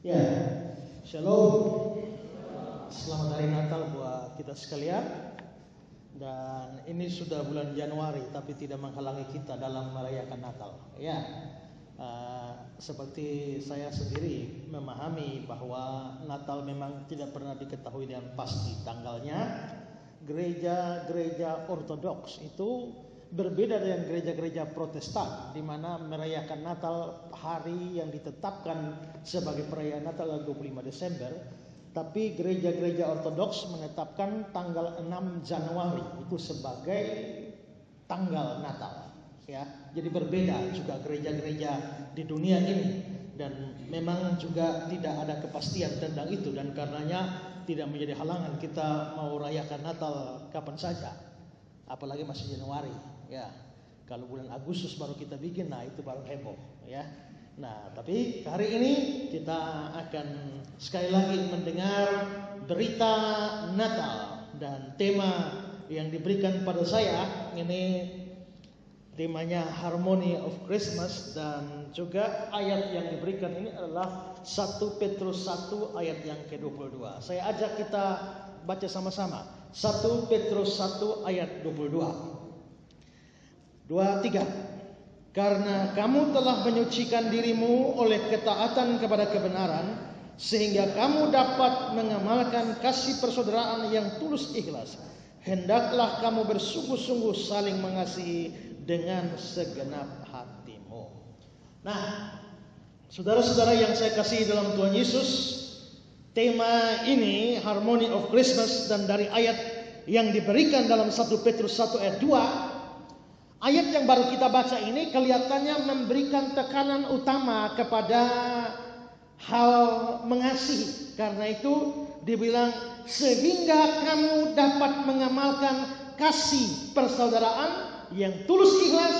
Ya, shalom. Selamat hari Natal buat kita sekalian. Dan ini sudah bulan Januari, tapi tidak menghalangi kita dalam merayakan Natal. Ya, uh, seperti saya sendiri memahami bahwa Natal memang tidak pernah diketahui dengan pasti tanggalnya. Gereja-gereja Ortodoks itu berbeda dengan gereja-gereja Protestan di mana merayakan Natal hari yang ditetapkan sebagai perayaan Natal 25 Desember tapi gereja-gereja ortodoks menetapkan tanggal 6 Januari itu sebagai tanggal Natal. Ya, jadi berbeda juga gereja-gereja di dunia ini dan memang juga tidak ada kepastian tentang itu dan karenanya tidak menjadi halangan kita mau rayakan Natal kapan saja. Apalagi masih Januari, ya. Kalau bulan Agustus baru kita bikin, nah itu baru heboh, ya. Nah, tapi hari ini kita akan sekali lagi mendengar berita Natal dan tema yang diberikan pada saya ini temanya Harmony of Christmas dan juga ayat yang diberikan ini adalah 1 Petrus 1 ayat yang ke-22. Saya ajak kita baca sama-sama. 1 Petrus 1 ayat 22. 2 3 karena kamu telah menyucikan dirimu oleh ketaatan kepada kebenaran, sehingga kamu dapat mengamalkan kasih persaudaraan yang tulus ikhlas. Hendaklah kamu bersungguh-sungguh saling mengasihi dengan segenap hatimu. Nah, saudara-saudara yang saya kasih dalam Tuhan Yesus, tema ini Harmony of Christmas dan dari ayat yang diberikan dalam 1 Petrus 1 ayat 2 Ayat yang baru kita baca ini kelihatannya memberikan tekanan utama kepada hal mengasihi. Karena itu dibilang sehingga kamu dapat mengamalkan kasih persaudaraan yang tulus ikhlas.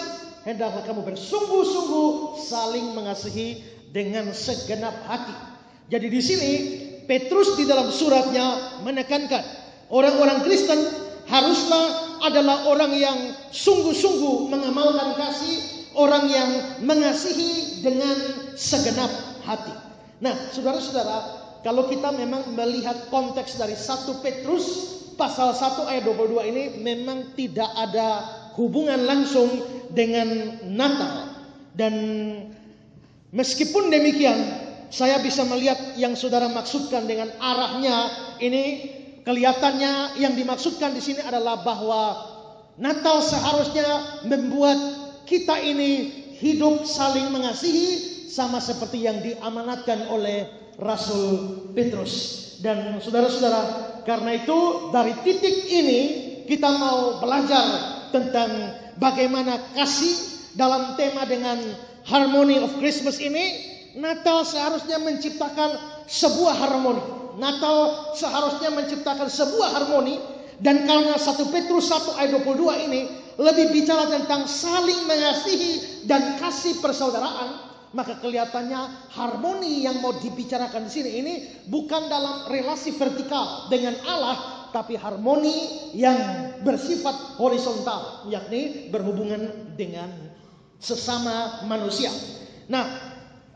Hendaklah kamu bersungguh-sungguh saling mengasihi dengan segenap hati. Jadi di sini Petrus di dalam suratnya menekankan orang-orang Kristen haruslah adalah orang yang sungguh-sungguh mengamalkan kasih, orang yang mengasihi dengan segenap hati. Nah, saudara-saudara, kalau kita memang melihat konteks dari 1 Petrus pasal 1 ayat 22 ini memang tidak ada hubungan langsung dengan Natal. Dan meskipun demikian, saya bisa melihat yang saudara maksudkan dengan arahnya ini kelihatannya yang dimaksudkan di sini adalah bahwa Natal seharusnya membuat kita ini hidup saling mengasihi sama seperti yang diamanatkan oleh Rasul Petrus. Dan saudara-saudara, karena itu dari titik ini kita mau belajar tentang bagaimana kasih dalam tema dengan Harmony of Christmas ini. Natal seharusnya menciptakan sebuah harmoni Natal seharusnya menciptakan sebuah harmoni dan karena 1 Petrus 1 ayat 22 ini lebih bicara tentang saling mengasihi dan kasih persaudaraan, maka kelihatannya harmoni yang mau dibicarakan di sini ini bukan dalam relasi vertikal dengan Allah, tapi harmoni yang bersifat horizontal, yakni berhubungan dengan sesama manusia. Nah,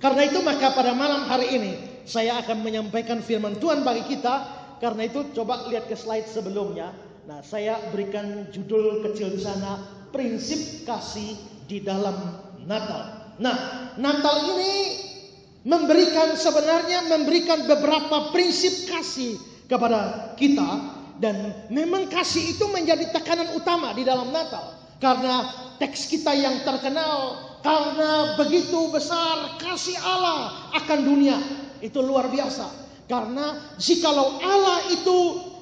karena itu maka pada malam hari ini saya akan menyampaikan firman Tuhan bagi kita. Karena itu coba lihat ke slide sebelumnya. Nah, saya berikan judul kecil di sana, prinsip kasih di dalam Natal. Nah, Natal ini memberikan sebenarnya memberikan beberapa prinsip kasih kepada kita dan memang kasih itu menjadi tekanan utama di dalam Natal. Karena teks kita yang terkenal karena begitu besar kasih Allah akan dunia itu luar biasa. Karena jikalau Allah itu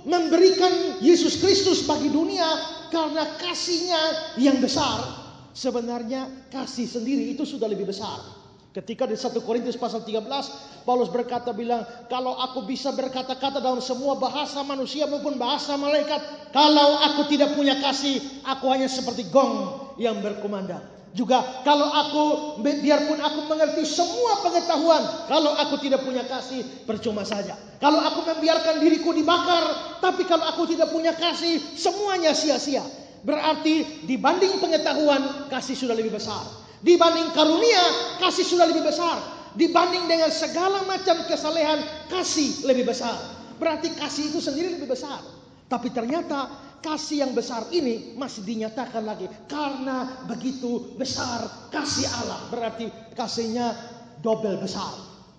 memberikan Yesus Kristus bagi dunia karena kasihnya yang besar, sebenarnya kasih sendiri itu sudah lebih besar. Ketika di 1 Korintus pasal 13, Paulus berkata bilang, kalau aku bisa berkata-kata dalam semua bahasa manusia maupun bahasa malaikat, kalau aku tidak punya kasih, aku hanya seperti gong yang berkumandang. Juga kalau aku biarpun aku mengerti semua pengetahuan, kalau aku tidak punya kasih percuma saja. Kalau aku membiarkan diriku dibakar, tapi kalau aku tidak punya kasih semuanya sia-sia. Berarti dibanding pengetahuan kasih sudah lebih besar. Dibanding karunia kasih sudah lebih besar. dibanding dengan segala macam kesalehan kasih lebih besar. Berarti kasih itu sendiri lebih besar. Tapi ternyata kasih yang besar ini masih dinyatakan lagi karena begitu besar kasih Allah. Berarti kasihnya double besar.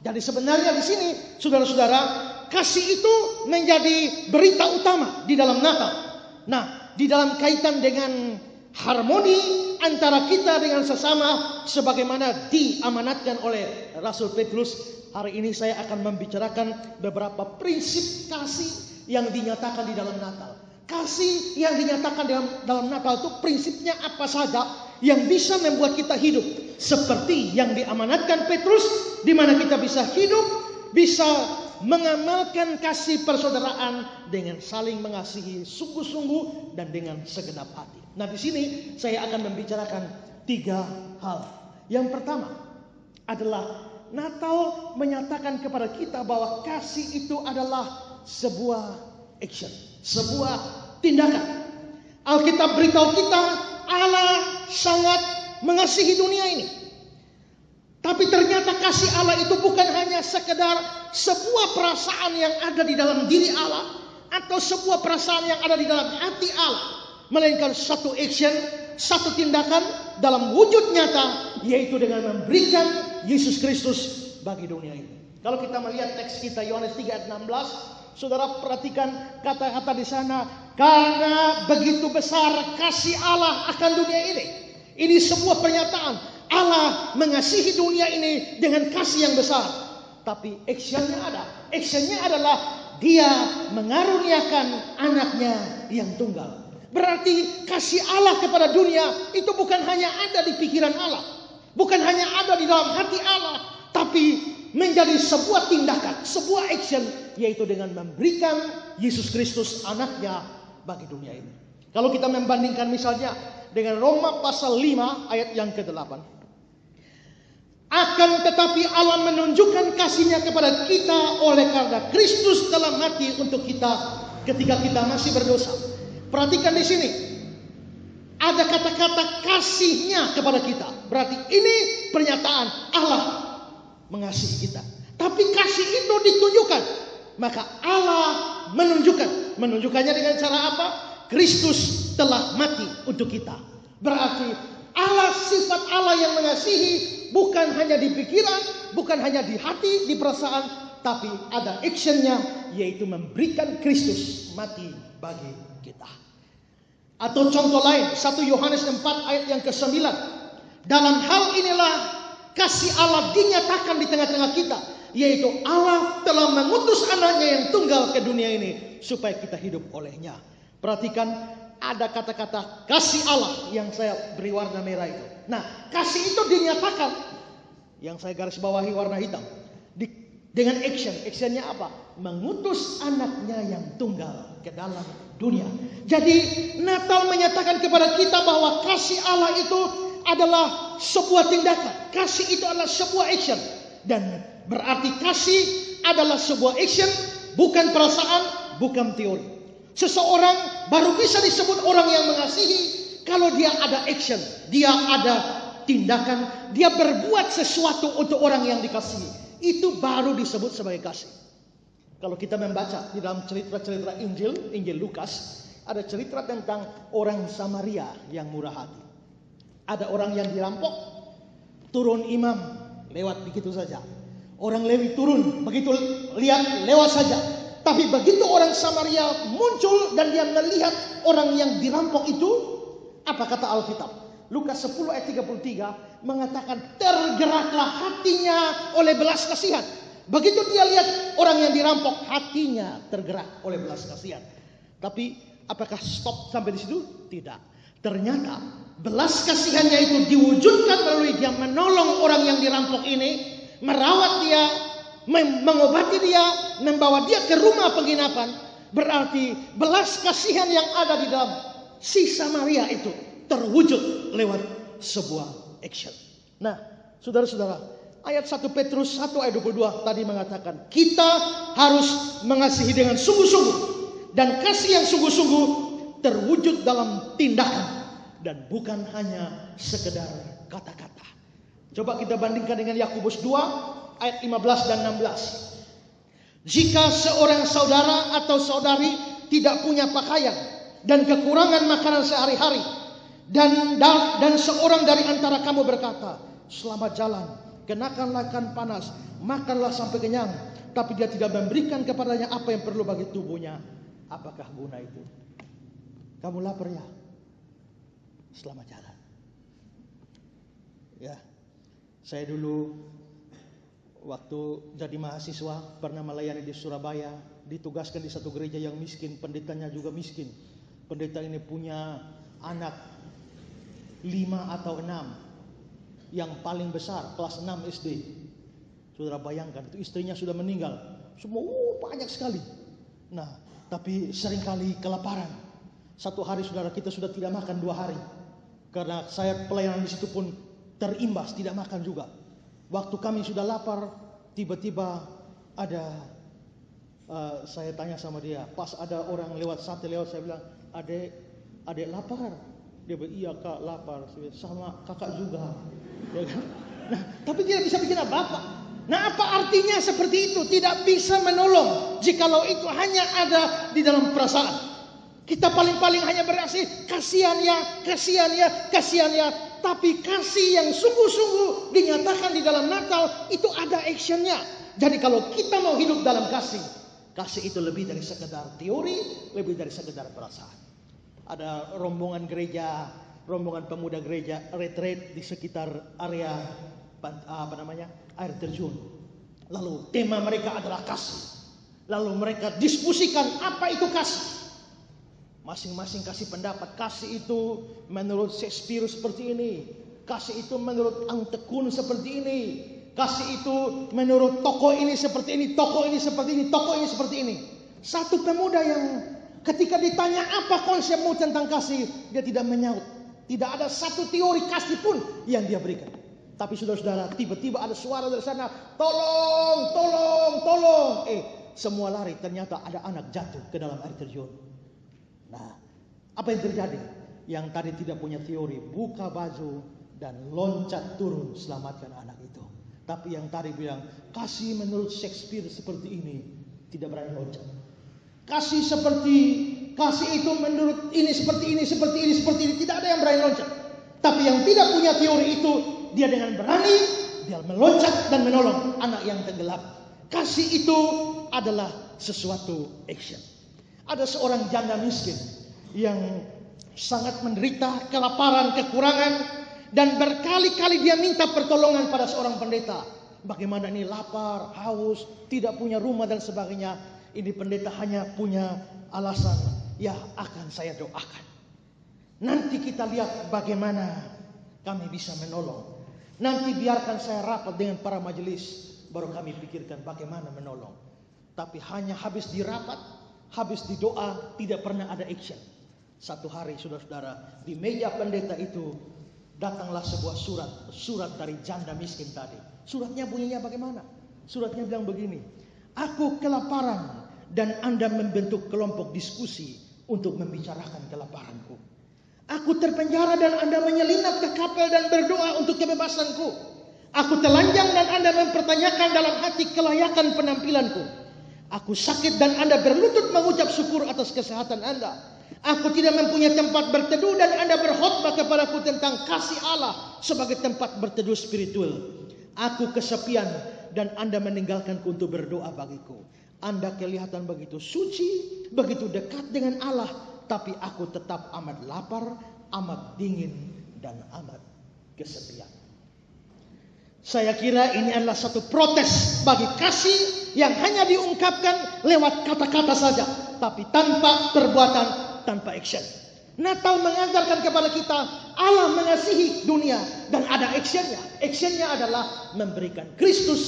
Jadi sebenarnya di sini saudara-saudara kasih itu menjadi berita utama di dalam Natal. Nah, di dalam kaitan dengan harmoni antara kita dengan sesama sebagaimana diamanatkan oleh Rasul Petrus hari ini saya akan membicarakan beberapa prinsip kasih yang dinyatakan di dalam Natal kasih yang dinyatakan dalam dalam Natal itu prinsipnya apa saja yang bisa membuat kita hidup seperti yang diamanatkan Petrus di mana kita bisa hidup bisa mengamalkan kasih persaudaraan dengan saling mengasihi sungguh-sungguh dan dengan segenap hati. Nah, di sini saya akan membicarakan tiga hal. Yang pertama adalah Natal menyatakan kepada kita bahwa kasih itu adalah sebuah action, sebuah tindakan. Alkitab beritahu kita Allah sangat mengasihi dunia ini. Tapi ternyata kasih Allah itu bukan hanya sekedar sebuah perasaan yang ada di dalam diri Allah atau sebuah perasaan yang ada di dalam hati Allah, melainkan satu action, satu tindakan dalam wujud nyata yaitu dengan memberikan Yesus Kristus bagi dunia ini. Kalau kita melihat teks kita Yohanes 3 ayat 16, Saudara perhatikan kata-kata di sana karena begitu besar kasih Allah akan dunia ini. Ini sebuah pernyataan Allah mengasihi dunia ini dengan kasih yang besar. Tapi actionnya ada. Actionnya adalah dia mengaruniakan anaknya yang tunggal. Berarti kasih Allah kepada dunia itu bukan hanya ada di pikiran Allah. Bukan hanya ada di dalam hati Allah. Tapi menjadi sebuah tindakan, sebuah action. Yaitu dengan memberikan Yesus Kristus anaknya bagi dunia ini. Kalau kita membandingkan misalnya dengan Roma pasal 5 ayat yang ke-8. Akan tetapi Allah menunjukkan kasihnya kepada kita oleh karena Kristus telah mati untuk kita ketika kita masih berdosa. Perhatikan di sini. Ada kata-kata kasihnya kepada kita. Berarti ini pernyataan Allah mengasihi kita. Tapi kasih itu ditunjukkan. Maka Allah menunjukkan. Menunjukkannya dengan cara apa? Kristus telah mati untuk kita. Berarti Allah sifat Allah yang mengasihi bukan hanya di pikiran, bukan hanya di hati, di perasaan, tapi ada actionnya yaitu memberikan Kristus mati bagi kita. Atau contoh lain, 1 Yohanes 4 ayat yang ke-9. Dalam hal inilah kasih Allah dinyatakan di tengah-tengah kita, yaitu Allah telah mengutus anaknya yang tunggal ke dunia ini supaya kita hidup olehnya. Perhatikan ada kata-kata kasih Allah yang saya beri warna merah itu. Nah, kasih itu dinyatakan yang saya garis bawahi warna hitam. Di, dengan action. Actionnya apa? Mengutus anaknya yang tunggal ke dalam dunia. Jadi Natal menyatakan kepada kita bahwa kasih Allah itu adalah sebuah tindakan. Kasih itu adalah sebuah action. Dan berarti kasih adalah sebuah action, bukan perasaan, bukan teori. Seseorang baru bisa disebut orang yang mengasihi kalau dia ada action, dia ada tindakan, dia berbuat sesuatu untuk orang yang dikasihi. Itu baru disebut sebagai kasih. Kalau kita membaca di dalam cerita-cerita Injil, Injil Lukas, ada cerita tentang orang Samaria yang murah hati. Ada orang yang dirampok, turun imam, lewat begitu saja. Orang Lewi turun, begitu lihat lewat saja. Tapi begitu orang Samaria muncul dan dia melihat orang yang dirampok itu, apa kata Alkitab? Lukas 10 ayat 33 mengatakan tergeraklah hatinya oleh belas kasihan. Begitu dia lihat orang yang dirampok, hatinya tergerak oleh belas kasihan. Tapi apakah stop sampai di situ? Tidak. Ternyata belas kasihannya itu diwujudkan melalui dia menolong orang yang dirampok ini, merawat dia, mengobati dia, membawa dia ke rumah penginapan. Berarti belas kasihan yang ada di dalam si Samaria itu terwujud lewat sebuah action. Nah, saudara-saudara, ayat 1 Petrus 1 ayat 22 tadi mengatakan, kita harus mengasihi dengan sungguh-sungguh dan kasih yang sungguh-sungguh terwujud dalam tindakan dan bukan hanya sekedar kata-kata. Coba kita bandingkan dengan Yakobus 2 ayat 15 dan 16. Jika seorang saudara atau saudari tidak punya pakaian dan kekurangan makanan sehari-hari dan, dan seorang dari antara kamu berkata, "Selamat jalan, kenakanlah ikan panas, makanlah sampai kenyang." Tapi dia tidak memberikan kepadanya apa yang perlu bagi tubuhnya. Apakah guna itu? Kamu lapar ya? Selamat jalan. Ya, saya dulu waktu jadi mahasiswa pernah melayani di Surabaya, ditugaskan di satu gereja yang miskin, pendetanya juga miskin. Pendeta ini punya anak lima atau enam, yang paling besar kelas 6 SD. Saudara bayangkan itu istrinya sudah meninggal, semua uh, banyak sekali. Nah, tapi sering kali kelaparan. Satu hari saudara kita sudah tidak makan dua hari. Karena saya pelayanan di situ pun terimbas tidak makan juga. Waktu kami sudah lapar, tiba-tiba ada uh, saya tanya sama dia, pas ada orang lewat sate lewat saya bilang, adek, adek lapar. Dia bilang, iya kak lapar. Sama kakak juga. Ya kan? Nah, tapi dia bisa bikin apa-apa. Nah apa artinya seperti itu? Tidak bisa menolong jikalau itu hanya ada di dalam perasaan. Kita paling-paling hanya bereaksi kasihan ya, kasihan ya, kasihan ya. Tapi kasih yang sungguh-sungguh dinyatakan di dalam Natal itu ada actionnya. Jadi kalau kita mau hidup dalam kasih, kasih itu lebih dari sekedar teori, lebih dari sekedar perasaan. Ada rombongan gereja, rombongan pemuda gereja retreat di sekitar area apa namanya air terjun. Lalu tema mereka adalah kasih. Lalu mereka diskusikan apa itu kasih. Masing-masing kasih pendapat. Kasih itu menurut Shakespeare seperti ini. Kasih itu menurut Ang Tekun seperti ini. Kasih itu menurut toko ini seperti ini, toko ini seperti ini, toko ini seperti ini. Satu pemuda yang ketika ditanya apa konsepmu tentang kasih, dia tidak menyaut. Tidak ada satu teori kasih pun yang dia berikan. Tapi saudara-saudara, tiba-tiba ada suara dari sana, tolong, tolong, tolong. Eh, semua lari, ternyata ada anak jatuh ke dalam air terjun. Nah, apa yang terjadi? Yang tadi tidak punya teori, buka baju dan loncat turun selamatkan anak itu. Tapi yang tadi bilang, kasih menurut Shakespeare seperti ini, tidak berani loncat. Kasih seperti, kasih itu menurut ini seperti ini, seperti ini, seperti ini, tidak ada yang berani loncat. Tapi yang tidak punya teori itu, dia dengan berani, dia meloncat dan menolong anak yang tenggelam. Kasih itu adalah sesuatu action. Ada seorang janda miskin yang sangat menderita kelaparan, kekurangan dan berkali-kali dia minta pertolongan pada seorang pendeta. Bagaimana ini lapar, haus, tidak punya rumah dan sebagainya. Ini pendeta hanya punya alasan, ya akan saya doakan. Nanti kita lihat bagaimana kami bisa menolong. Nanti biarkan saya rapat dengan para majelis, baru kami pikirkan bagaimana menolong. Tapi hanya habis dirapat, habis di doa tidak pernah ada action. Satu hari saudara-saudara di meja pendeta itu datanglah sebuah surat, surat dari janda miskin tadi. Suratnya bunyinya bagaimana? Suratnya bilang begini, aku kelaparan dan Anda membentuk kelompok diskusi untuk membicarakan kelaparanku. Aku terpenjara dan Anda menyelinap ke kapel dan berdoa untuk kebebasanku. Aku telanjang dan Anda mempertanyakan dalam hati kelayakan penampilanku. Aku sakit dan Anda berlutut mengucap syukur atas kesehatan Anda. Aku tidak mempunyai tempat berteduh dan Anda berkhotbah kepadaku tentang kasih Allah sebagai tempat berteduh spiritual. Aku kesepian dan Anda meninggalkanku untuk berdoa bagiku. Anda kelihatan begitu suci, begitu dekat dengan Allah, tapi aku tetap amat lapar, amat dingin, dan amat kesepian. Saya kira ini adalah satu protes bagi kasih yang hanya diungkapkan lewat kata-kata saja, tapi tanpa perbuatan, tanpa action. Natal mengajarkan kepada kita Allah mengasihi dunia dan ada actionnya. Actionnya adalah memberikan Kristus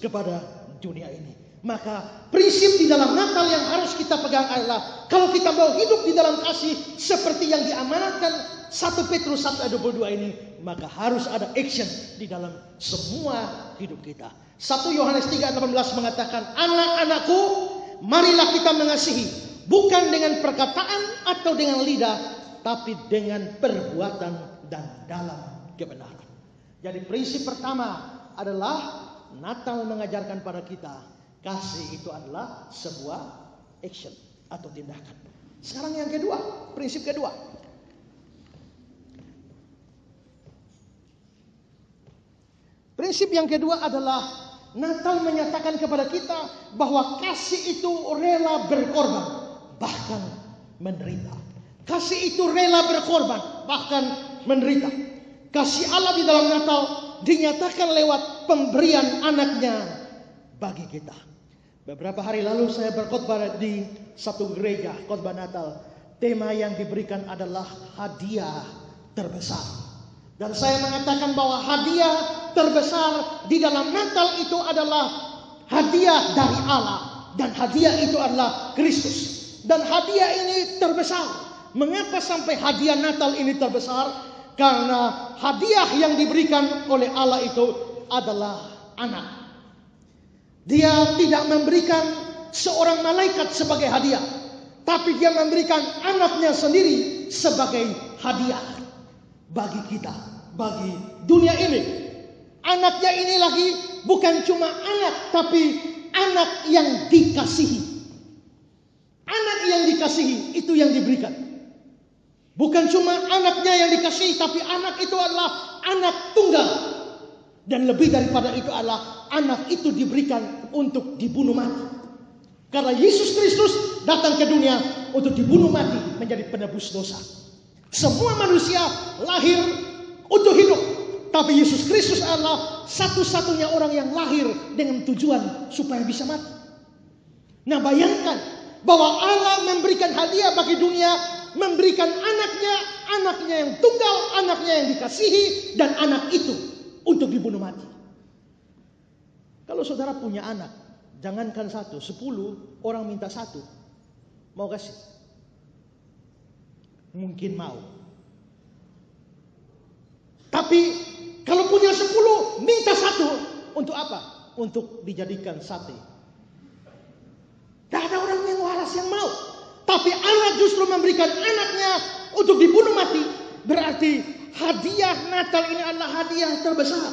kepada dunia ini. Maka prinsip di dalam Natal yang harus kita pegang adalah kalau kita mau hidup di dalam kasih seperti yang diamanatkan 1 Petrus 1 ayat 22 ini maka harus ada action di dalam semua hidup kita. 1 Yohanes 3 ayat 18 mengatakan, "Anak-anakku, marilah kita mengasihi bukan dengan perkataan atau dengan lidah, tapi dengan perbuatan dan dalam kebenaran." Jadi prinsip pertama adalah Natal mengajarkan pada kita kasih itu adalah sebuah action atau tindakan. Sekarang yang kedua, prinsip kedua. Prinsip yang kedua adalah Natal menyatakan kepada kita bahwa kasih itu rela berkorban, bahkan menderita. Kasih itu rela berkorban, bahkan menderita. Kasih Allah di dalam Natal dinyatakan lewat pemberian anaknya bagi kita. Beberapa hari lalu saya berkhotbah di satu gereja khotbah Natal. Tema yang diberikan adalah hadiah terbesar. Dan saya mengatakan bahwa hadiah terbesar di dalam Natal itu adalah hadiah dari Allah. Dan hadiah itu adalah Kristus. Dan hadiah ini terbesar. Mengapa sampai hadiah Natal ini terbesar? Karena hadiah yang diberikan oleh Allah itu adalah anak. Dia tidak memberikan seorang malaikat sebagai hadiah. Tapi dia memberikan anaknya sendiri sebagai hadiah bagi kita bagi dunia ini. Anaknya ini lagi bukan cuma anak, tapi anak yang dikasihi. Anak yang dikasihi itu yang diberikan. Bukan cuma anaknya yang dikasihi, tapi anak itu adalah anak tunggal. Dan lebih daripada itu adalah anak itu diberikan untuk dibunuh mati. Karena Yesus Kristus datang ke dunia untuk dibunuh mati menjadi penebus dosa. Semua manusia lahir untuk hidup. Tapi Yesus Kristus adalah satu-satunya orang yang lahir dengan tujuan supaya bisa mati. Nah bayangkan bahwa Allah memberikan hadiah bagi dunia, memberikan anaknya, anaknya yang tunggal, anaknya yang dikasihi, dan anak itu untuk dibunuh mati. Kalau saudara punya anak, jangankan satu, sepuluh orang minta satu, mau kasih? Mungkin mau. Tapi kalau punya sepuluh, minta satu. Untuk apa? Untuk dijadikan sate. Tidak ada orang yang waras yang mau. Tapi Allah justru memberikan anaknya untuk dibunuh mati. Berarti hadiah Natal ini adalah hadiah terbesar.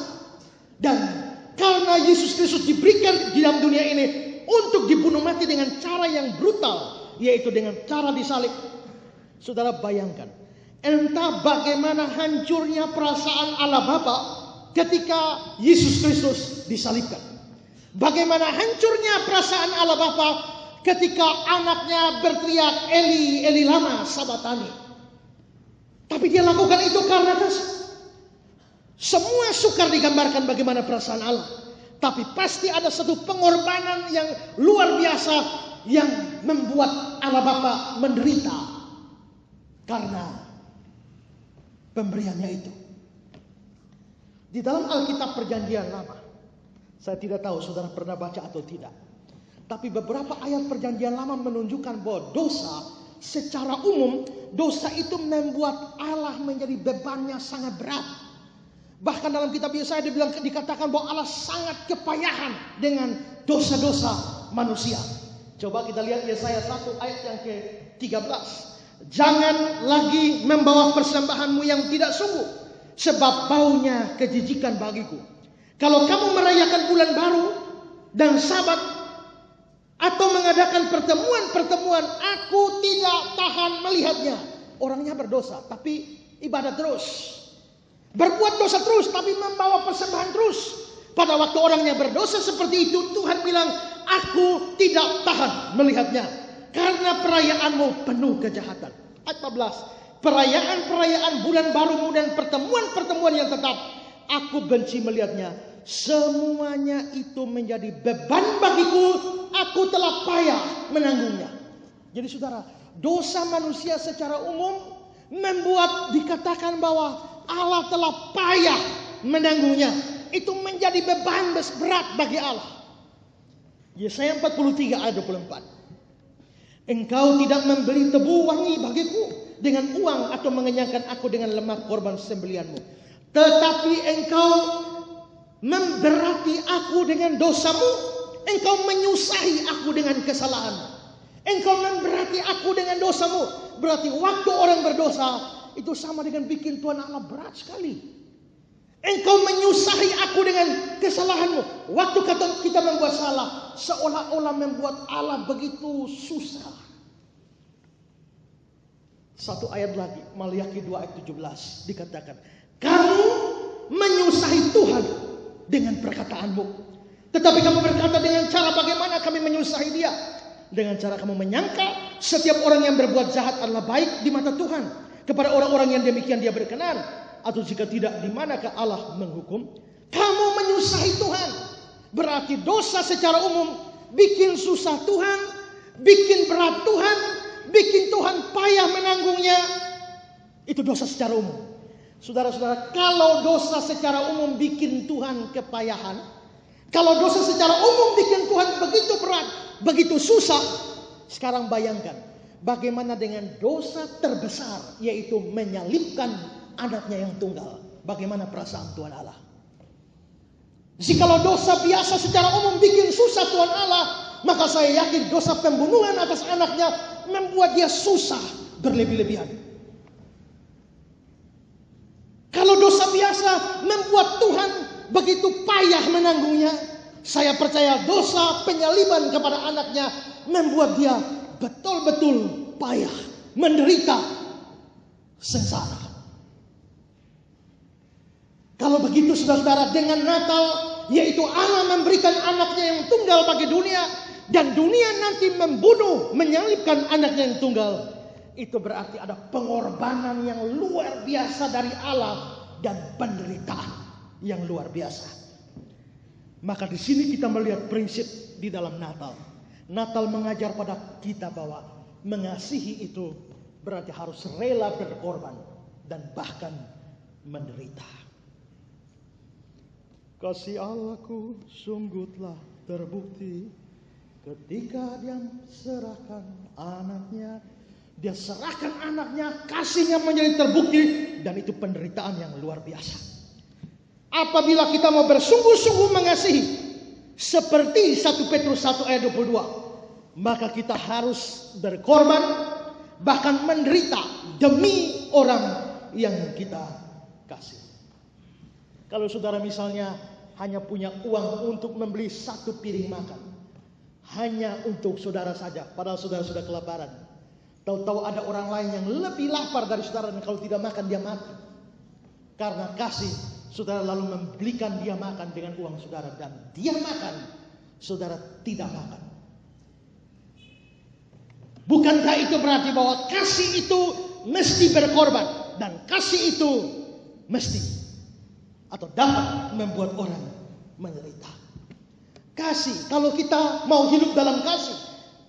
Dan karena Yesus Kristus diberikan di dalam dunia ini untuk dibunuh mati dengan cara yang brutal. Yaitu dengan cara disalib. Saudara bayangkan Entah bagaimana hancurnya perasaan Allah Bapa ketika Yesus Kristus disalibkan. Bagaimana hancurnya perasaan Allah Bapa ketika anaknya berteriak Eli, Eli lama sabatani. Tapi dia lakukan itu karena kasih. Semua sukar digambarkan bagaimana perasaan Allah. Tapi pasti ada satu pengorbanan yang luar biasa yang membuat Allah Bapa menderita. Karena pemberiannya itu. Di dalam Alkitab Perjanjian Lama, saya tidak tahu saudara pernah baca atau tidak. Tapi beberapa ayat Perjanjian Lama menunjukkan bahwa dosa secara umum, dosa itu membuat Allah menjadi bebannya sangat berat. Bahkan dalam kitab Yesaya dibilang dikatakan bahwa Allah sangat kepayahan dengan dosa-dosa manusia. Coba kita lihat Yesaya 1 ayat yang ke-13. Jangan lagi membawa persembahanmu yang tidak sungguh. Sebab baunya kejijikan bagiku. Kalau kamu merayakan bulan baru dan sabat atau mengadakan pertemuan-pertemuan, aku tidak tahan melihatnya. Orangnya berdosa, tapi ibadah terus. Berbuat dosa terus, tapi membawa persembahan terus. Pada waktu orangnya berdosa seperti itu, Tuhan bilang, aku tidak tahan melihatnya. Karena perayaanmu penuh kejahatan. Ayat 14. Perayaan-perayaan bulan baru dan pertemuan-pertemuan yang tetap. Aku benci melihatnya. Semuanya itu menjadi beban bagiku. Aku telah payah menanggungnya. Jadi saudara, dosa manusia secara umum membuat dikatakan bahwa Allah telah payah menanggungnya. Itu menjadi beban berat bagi Allah. Yesaya 43 ayat 24. Engkau tidak membeli tebu wangi bagiku dengan uang atau mengenyangkan aku dengan lemak korban sembelianmu. Tetapi engkau memberati aku dengan dosamu. Engkau menyusahi aku dengan kesalahanmu. Engkau memberati aku dengan dosamu. Berarti waktu orang berdosa itu sama dengan bikin Tuhan Allah berat sekali. Engkau menyusahi aku dengan kesalahanmu. Waktu kata kita membuat salah, seolah-olah membuat Allah begitu susah. Satu ayat lagi, Maliaki 2 ayat 17 dikatakan, kamu menyusahi Tuhan dengan perkataanmu. Tetapi kamu berkata dengan cara bagaimana kami menyusahi dia. Dengan cara kamu menyangka setiap orang yang berbuat jahat adalah baik di mata Tuhan. Kepada orang-orang yang demikian dia berkenan. Atau jika tidak, di manakah Allah menghukum? Kamu menyusahi Tuhan. Berarti dosa secara umum bikin susah Tuhan, bikin berat Tuhan, bikin Tuhan payah menanggungnya. Itu dosa secara umum. Saudara-saudara, kalau dosa secara umum bikin Tuhan kepayahan, kalau dosa secara umum bikin Tuhan begitu berat, begitu susah, sekarang bayangkan bagaimana dengan dosa terbesar yaitu menyalibkan anaknya yang tunggal. Bagaimana perasaan Tuhan Allah? Jikalau dosa biasa secara umum bikin susah Tuhan Allah, maka saya yakin dosa pembunuhan atas anaknya membuat dia susah berlebih-lebihan. Kalau dosa biasa membuat Tuhan begitu payah menanggungnya, saya percaya dosa penyaliban kepada anaknya membuat dia betul-betul payah, menderita, sengsara. Kalau begitu saudara-saudara dengan Natal yaitu Allah memberikan anaknya yang tunggal bagi dunia dan dunia nanti membunuh, menyalibkan anaknya yang tunggal. Itu berarti ada pengorbanan yang luar biasa dari Allah dan penderitaan yang luar biasa. Maka di sini kita melihat prinsip di dalam Natal. Natal mengajar pada kita bahwa mengasihi itu berarti harus rela berkorban dan bahkan menderita. Kasih Allahku sungguh telah terbukti ketika dia serahkan anaknya dia serahkan anaknya, kasihnya menjadi terbukti dan itu penderitaan yang luar biasa. Apabila kita mau bersungguh-sungguh mengasihi seperti 1 Petrus 1 ayat 22, maka kita harus berkorban bahkan menderita demi orang yang kita kasih. Kalau saudara misalnya hanya punya uang untuk membeli satu piring makan, hanya untuk saudara saja, padahal saudara sudah kelaparan Tahu-tahu ada orang lain yang lebih lapar dari saudara dan kalau tidak makan dia mati. Karena kasih, saudara lalu membelikan dia makan dengan uang saudara dan dia makan, saudara tidak makan. Bukankah itu berarti bahwa kasih itu mesti berkorban dan kasih itu mesti atau dapat membuat orang menderita. Kasih, kalau kita mau hidup dalam kasih,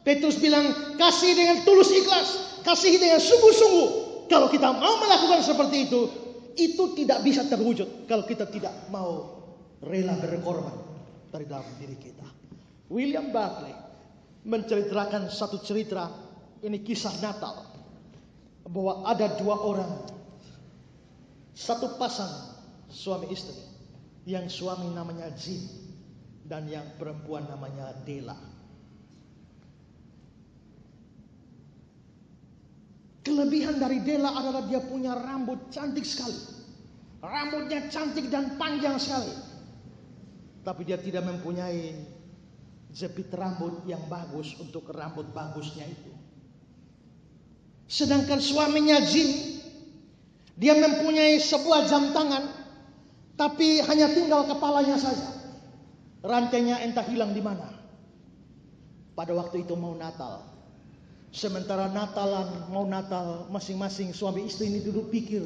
Petrus bilang, kasih dengan tulus ikhlas, kasih dengan sungguh-sungguh. Kalau kita mau melakukan seperti itu, itu tidak bisa terwujud kalau kita tidak mau rela berkorban dari dalam diri kita. William Barclay menceritakan satu cerita, ini kisah Natal, bahwa ada dua orang, satu pasang suami istri, yang suami namanya Jim dan yang perempuan namanya Dela. Kelebihan dari Dela adalah dia punya rambut cantik sekali. Rambutnya cantik dan panjang sekali. Tapi dia tidak mempunyai jepit rambut yang bagus untuk rambut bagusnya itu. Sedangkan suaminya Jim, dia mempunyai sebuah jam tangan, tapi hanya tinggal kepalanya saja. Rantainya entah hilang di mana. Pada waktu itu mau Natal, Sementara Natalan mau Natal masing-masing suami istri ini duduk pikir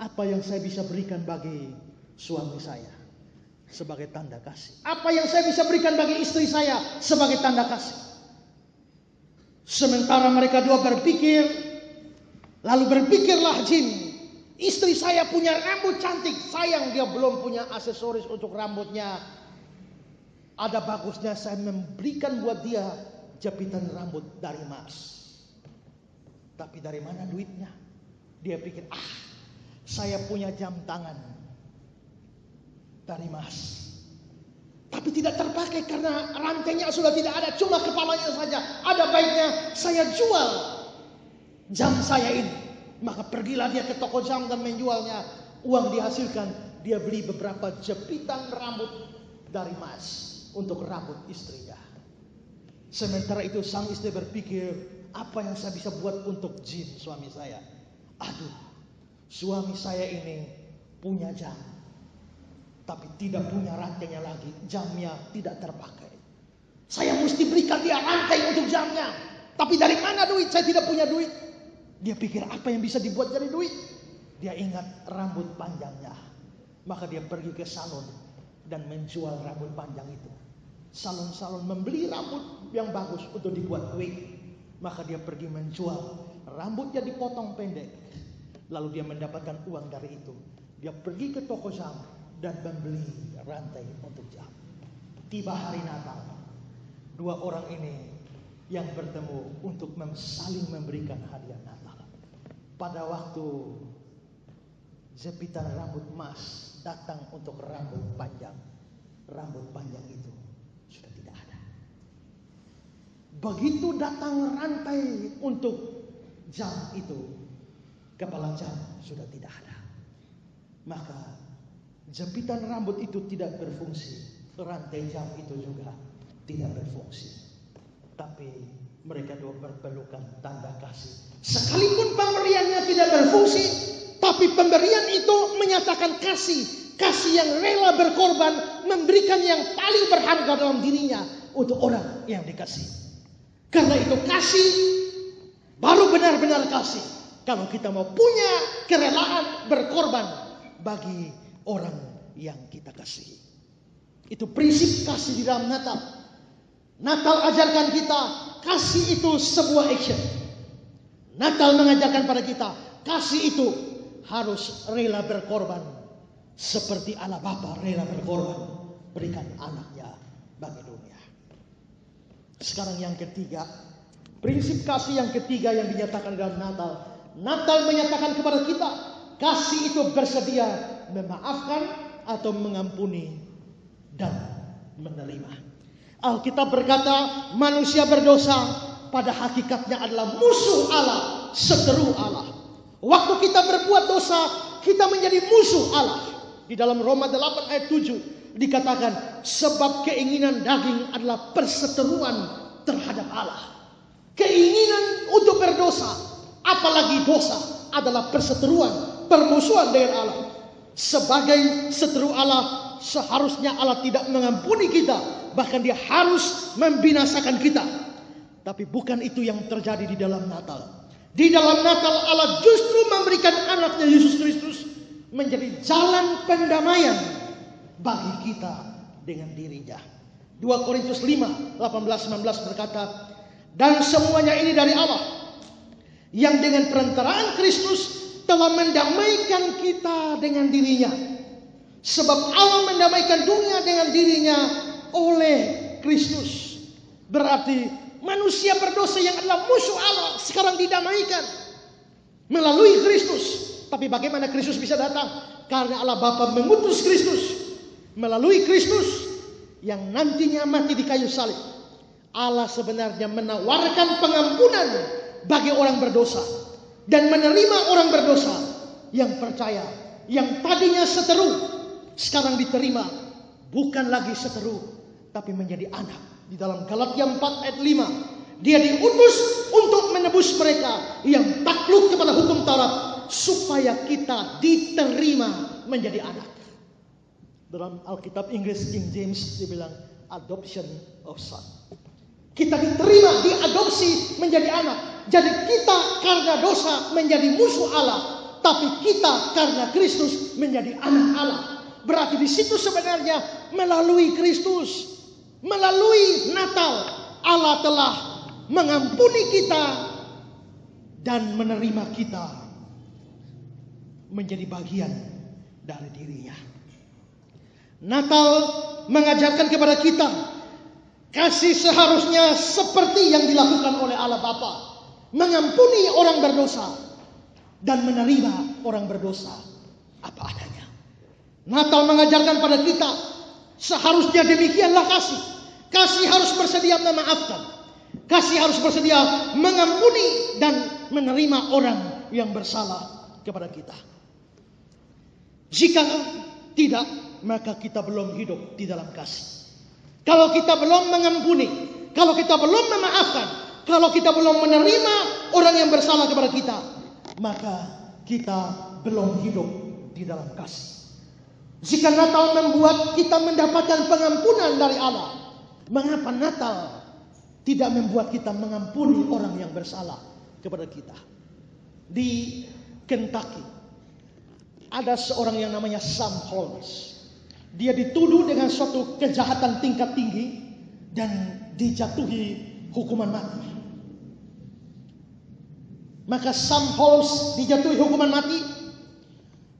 apa yang saya bisa berikan bagi suami saya sebagai tanda kasih. Apa yang saya bisa berikan bagi istri saya sebagai tanda kasih. Sementara mereka dua berpikir, lalu berpikirlah Jim, istri saya punya rambut cantik, sayang dia belum punya aksesoris untuk rambutnya. Ada bagusnya saya memberikan buat dia jepitan rambut dari emas. Tapi dari mana duitnya? Dia pikir, ah saya punya jam tangan dari emas. Tapi tidak terpakai karena rantainya sudah tidak ada, cuma kepalanya saja. Ada baiknya saya jual jam saya ini. Maka pergilah dia ke toko jam dan menjualnya. Uang dihasilkan dia beli beberapa jepitan rambut dari mas untuk rambut istrinya. Sementara itu sang istri berpikir, apa yang saya bisa buat untuk jin suami saya? Aduh, suami saya ini punya jam. Tapi tidak punya rantainya lagi. Jamnya tidak terpakai. Saya mesti berikan dia rantai untuk jamnya. Tapi dari mana duit? Saya tidak punya duit. Dia pikir apa yang bisa dibuat dari duit? Dia ingat rambut panjangnya. Maka dia pergi ke salon dan menjual rambut panjang itu. Salon-salon membeli rambut yang bagus untuk dibuat wig. Maka dia pergi menjual. Rambutnya dipotong pendek. Lalu dia mendapatkan uang dari itu. Dia pergi ke toko jam dan membeli rantai untuk jam. Tiba hari Natal, dua orang ini yang bertemu untuk saling memberikan hadiah. Pada waktu jepitan rambut emas datang untuk rambut panjang, rambut panjang itu sudah tidak ada. Begitu datang rantai untuk jam itu, kepala jam sudah tidak ada. Maka Jepitan rambut itu tidak berfungsi, rantai jam itu juga tidak berfungsi. Tapi mereka dua berpelukan tanda kasih. Sekalipun pemberiannya tidak berfungsi, tapi pemberian itu menyatakan kasih. Kasih yang rela berkorban, memberikan yang paling berharga dalam dirinya untuk orang yang dikasih. Karena itu kasih baru benar-benar kasih. Kalau kita mau punya kerelaan berkorban bagi orang yang kita kasihi. Itu prinsip kasih di dalam Natal. Natal ajarkan kita kasih itu sebuah action. Natal mengajarkan pada kita kasih itu harus rela berkorban seperti Allah Bapa rela berkorban berikan anaknya bagi dunia. Sekarang yang ketiga, prinsip kasih yang ketiga yang dinyatakan dalam Natal. Natal menyatakan kepada kita kasih itu bersedia memaafkan atau mengampuni dan menerima. Alkitab berkata manusia berdosa pada hakikatnya adalah musuh Allah, seteru Allah. Waktu kita berbuat dosa, kita menjadi musuh Allah. Di dalam Roma 8 ayat 7 dikatakan sebab keinginan daging adalah perseteruan terhadap Allah. Keinginan untuk berdosa, apalagi dosa adalah perseteruan, permusuhan dengan Allah. Sebagai seteru Allah, seharusnya Allah tidak mengampuni kita, bahkan Dia harus membinasakan kita. Tapi bukan itu yang terjadi di dalam Natal. Di dalam Natal Allah justru memberikan anaknya Yesus Kristus menjadi jalan pendamaian bagi kita dengan dirinya. 2 Korintus 5, 18, 19 berkata, Dan semuanya ini dari Allah, yang dengan perantaraan Kristus telah mendamaikan kita dengan dirinya. Sebab Allah mendamaikan dunia dengan dirinya oleh Kristus. Berarti manusia berdosa yang adalah musuh Allah sekarang didamaikan melalui Kristus. Tapi bagaimana Kristus bisa datang? Karena Allah Bapa mengutus Kristus melalui Kristus yang nantinya mati di kayu salib. Allah sebenarnya menawarkan pengampunan bagi orang berdosa dan menerima orang berdosa yang percaya, yang tadinya seteru, sekarang diterima bukan lagi seteru, tapi menjadi anak. Di dalam Galatia 4 ayat 5, dia diutus untuk menebus mereka yang takluk kepada hukum Taurat supaya kita diterima menjadi anak. Dalam Alkitab Inggris King James dibilang adoption of son. Kita diterima, diadopsi menjadi anak. Jadi kita karena dosa menjadi musuh Allah, tapi kita karena Kristus menjadi anak Allah. Berarti di situ sebenarnya melalui Kristus, melalui Natal, Allah telah mengampuni kita dan menerima kita menjadi bagian dari dirinya. Natal mengajarkan kepada kita kasih seharusnya seperti yang dilakukan oleh Allah Bapa mengampuni orang berdosa dan menerima orang berdosa apa adanya. Natal mengajarkan pada kita seharusnya demikianlah kasih. Kasih harus bersedia memaafkan. Kasih harus bersedia mengampuni dan menerima orang yang bersalah kepada kita. Jika tidak, maka kita belum hidup di dalam kasih. Kalau kita belum mengampuni, kalau kita belum memaafkan, kalau kita belum menerima orang yang bersalah kepada kita, maka kita belum hidup di dalam kasih. Jika Natal membuat kita mendapatkan pengampunan dari Allah, mengapa Natal tidak membuat kita mengampuni orang yang bersalah kepada kita? Di Kentucky, ada seorang yang namanya Sam Holmes. Dia dituduh dengan suatu kejahatan tingkat tinggi dan dijatuhi hukuman mati. Maka Sam Holmes dijatuhi hukuman mati,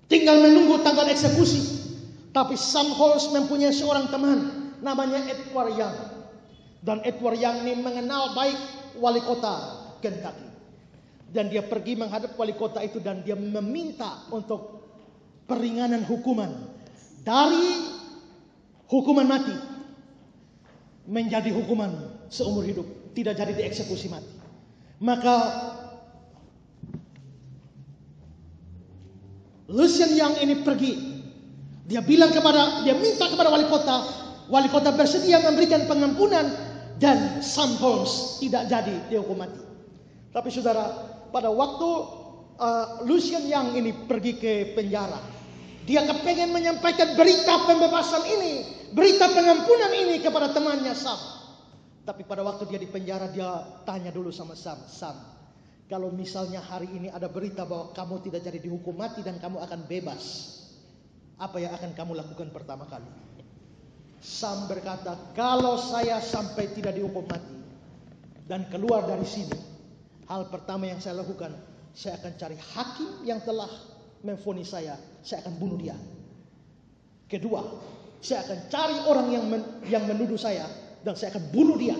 tinggal menunggu tanggal eksekusi. Tapi Sam Holmes mempunyai seorang teman namanya Edward Young. Dan Edward Young ini mengenal baik wali kota Kentucky. Dan dia pergi menghadap wali kota itu dan dia meminta untuk peringanan hukuman dari hukuman mati menjadi hukuman seumur hidup, tidak jadi dieksekusi mati. Maka Lucian Yang ini pergi. Dia bilang kepada, dia minta kepada wali kota, wali kota bersedia memberikan pengampunan dan Sam Holmes tidak jadi dihukum mati. Tapi saudara, pada waktu uh, Lucian Yang ini pergi ke penjara, dia kepengen menyampaikan berita pembebasan ini, berita pengampunan ini kepada temannya Sam. Tapi pada waktu dia di penjara, dia tanya dulu sama Sam, Sam, kalau misalnya hari ini ada berita bahwa kamu tidak jadi dihukum mati dan kamu akan bebas. Apa yang akan kamu lakukan pertama kali? Sam berkata, kalau saya sampai tidak dihukum mati dan keluar dari sini, hal pertama yang saya lakukan, saya akan cari hakim yang telah memfonis saya, saya akan bunuh dia. Kedua, saya akan cari orang yang men, yang menuduh saya dan saya akan bunuh dia.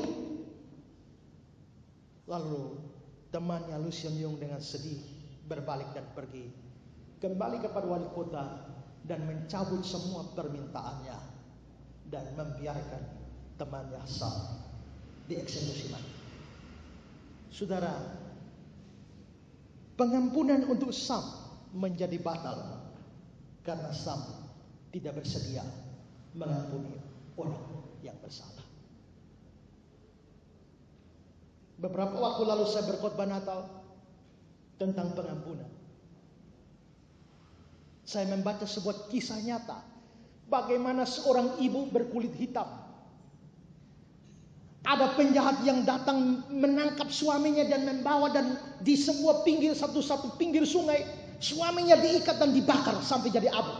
Lalu Temannya Lucian Yung dengan sedih berbalik dan pergi. Kembali kepada wali kota dan mencabut semua permintaannya. Dan membiarkan temannya Sam dieksekusi mati. Saudara, pengampunan untuk Sam menjadi batal karena Sam tidak bersedia mengampuni orang yang bersalah. Beberapa waktu lalu saya berkhotbah Natal tentang pengampunan. Saya membaca sebuah kisah nyata bagaimana seorang ibu berkulit hitam ada penjahat yang datang menangkap suaminya dan membawa dan di sebuah pinggir satu-satu pinggir sungai suaminya diikat dan dibakar sampai jadi abu.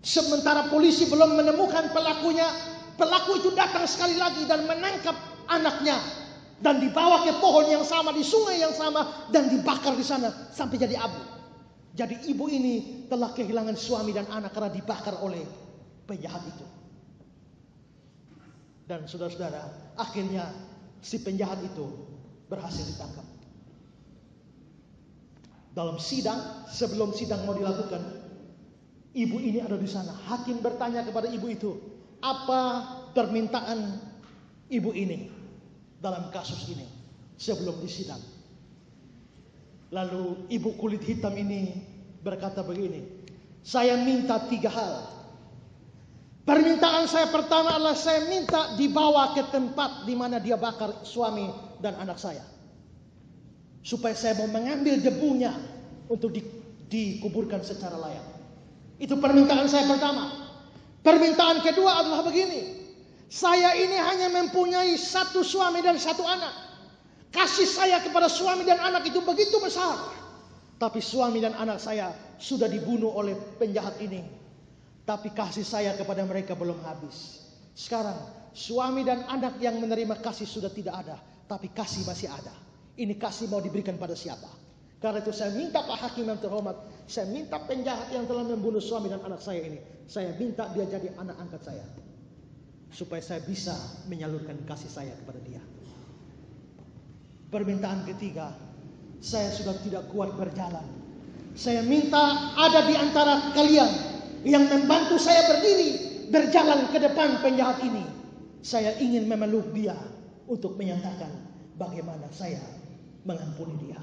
Sementara polisi belum menemukan pelakunya, pelaku itu datang sekali lagi dan menangkap anaknya dan dibawa ke pohon yang sama di sungai yang sama dan dibakar di sana sampai jadi abu. Jadi ibu ini telah kehilangan suami dan anak karena dibakar oleh penjahat itu. Dan saudara-saudara, akhirnya si penjahat itu berhasil ditangkap. Dalam sidang, sebelum sidang mau dilakukan, ibu ini ada di sana. Hakim bertanya kepada ibu itu, apa permintaan ibu ini dalam kasus ini sebelum disidang. Lalu ibu kulit hitam ini berkata begini, saya minta tiga hal. Permintaan saya pertama adalah saya minta dibawa ke tempat di mana dia bakar suami dan anak saya. Supaya saya mau mengambil debunya untuk di, dikuburkan secara layak. Itu permintaan saya pertama. Permintaan kedua adalah begini. Saya ini hanya mempunyai satu suami dan satu anak. Kasih saya kepada suami dan anak itu begitu besar. Tapi suami dan anak saya sudah dibunuh oleh penjahat ini. Tapi kasih saya kepada mereka belum habis. Sekarang suami dan anak yang menerima kasih sudah tidak ada. Tapi kasih masih ada. Ini kasih mau diberikan pada siapa? Karena itu saya minta Pak Hakim yang terhormat. Saya minta penjahat yang telah membunuh suami dan anak saya ini. Saya minta dia jadi anak angkat saya supaya saya bisa menyalurkan kasih saya kepada dia. Permintaan ketiga, saya sudah tidak kuat berjalan. Saya minta ada di antara kalian yang membantu saya berdiri berjalan ke depan penjahat ini. Saya ingin memeluk dia untuk menyatakan bagaimana saya mengampuni dia.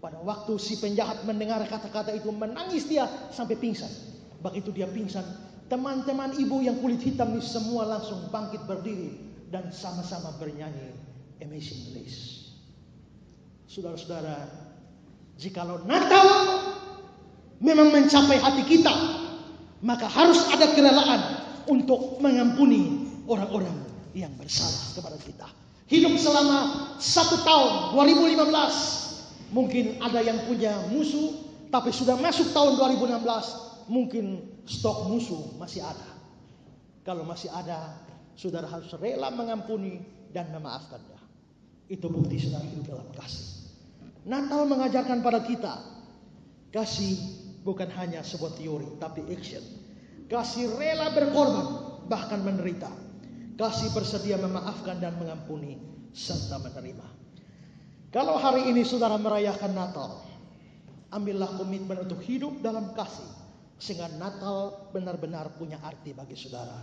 Pada waktu si penjahat mendengar kata-kata itu menangis dia sampai pingsan. Begitu dia pingsan, teman-teman ibu yang kulit hitam ini semua langsung bangkit berdiri dan sama-sama bernyanyi Amazing Grace. Saudara-saudara, jikalau Natal memang mencapai hati kita, maka harus ada kerelaan untuk mengampuni orang-orang yang bersalah kepada kita. Hidup selama satu tahun 2015 mungkin ada yang punya musuh tapi sudah masuk tahun 2016 mungkin stok musuh masih ada. Kalau masih ada, saudara harus rela mengampuni dan memaafkannya. Itu bukti saudara hidup dalam kasih. Natal mengajarkan pada kita kasih bukan hanya sebuah teori tapi action. Kasih rela berkorban bahkan menderita. Kasih bersedia memaafkan dan mengampuni serta menerima. Kalau hari ini saudara merayakan Natal, ambillah komitmen untuk hidup dalam kasih sehingga Natal benar-benar punya arti bagi saudara.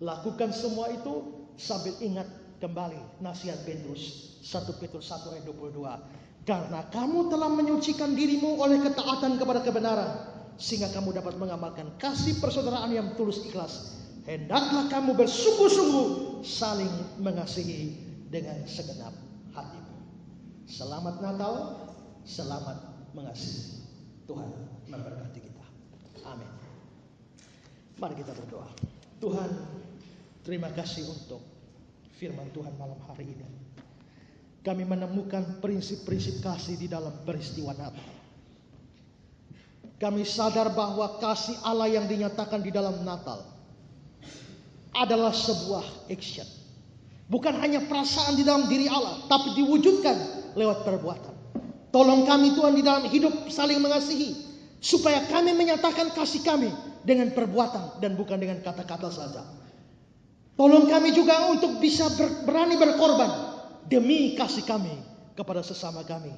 Lakukan semua itu sambil ingat kembali nasihat Petrus 1 Petrus 1 ayat 22 karena kamu telah menyucikan dirimu oleh ketaatan kepada kebenaran. Sehingga kamu dapat mengamalkan kasih persaudaraan yang tulus ikhlas. Hendaklah kamu bersungguh-sungguh saling mengasihi dengan segenap hatimu. Selamat Natal, selamat mengasihi. Tuhan memberkati kita. Amin. Mari kita berdoa. Tuhan, terima kasih untuk firman Tuhan malam hari ini kami menemukan prinsip-prinsip kasih di dalam peristiwa Natal. Kami sadar bahwa kasih Allah yang dinyatakan di dalam Natal adalah sebuah action. Bukan hanya perasaan di dalam diri Allah, tapi diwujudkan lewat perbuatan. Tolong kami Tuhan di dalam hidup saling mengasihi. Supaya kami menyatakan kasih kami dengan perbuatan dan bukan dengan kata-kata saja. Tolong kami juga untuk bisa berani berkorban demi kasih kami kepada sesama kami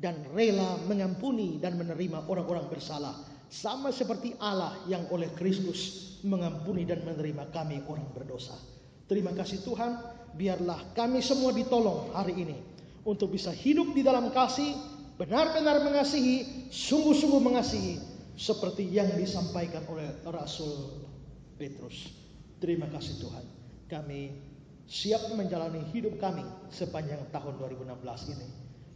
dan rela mengampuni dan menerima orang-orang bersalah sama seperti Allah yang oleh Kristus mengampuni dan menerima kami orang berdosa. Terima kasih Tuhan, biarlah kami semua ditolong hari ini untuk bisa hidup di dalam kasih, benar-benar mengasihi, sungguh-sungguh mengasihi seperti yang disampaikan oleh Rasul Petrus. Terima kasih Tuhan. Kami siap menjalani hidup kami sepanjang tahun 2016 ini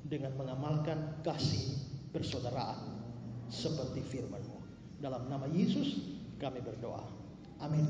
dengan mengamalkan kasih persaudaraan seperti firman-Mu. Dalam nama Yesus kami berdoa. Amin.